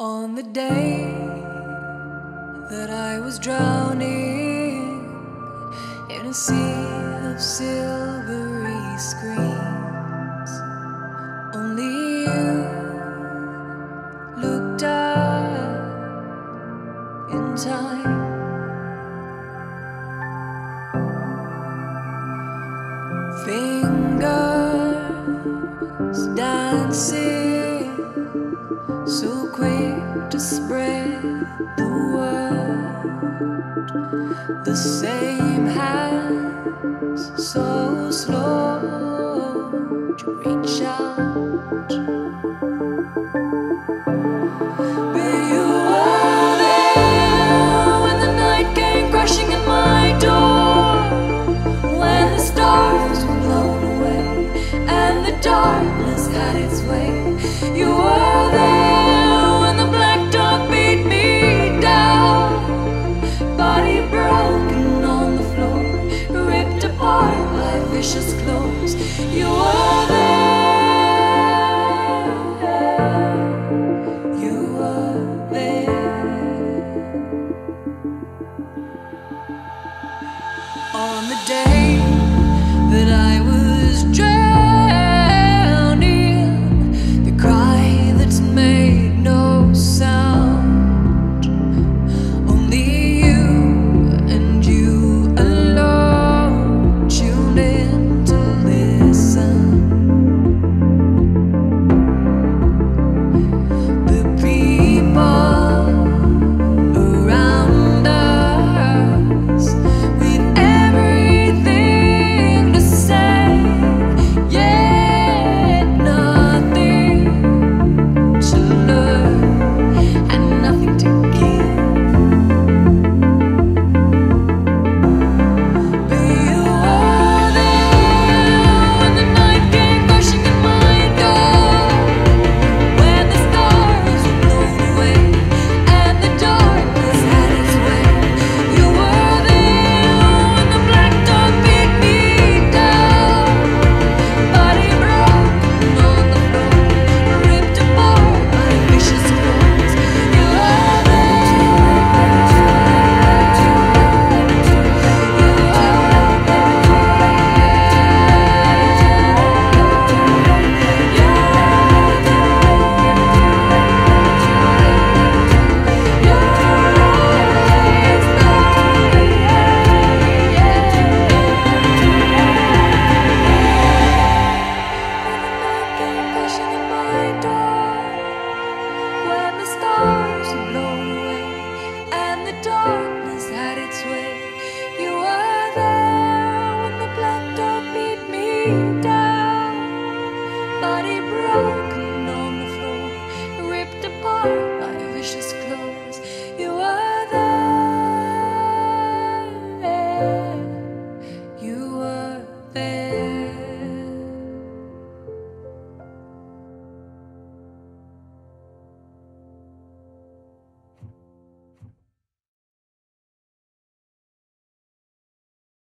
On the day that I was drowning in a sea of silvery screens, only you looked up in time. Fingers dancing so quick to spread the word. The same hands, so slow to reach out precious clothes. You were there. You were there. On the day that I dark.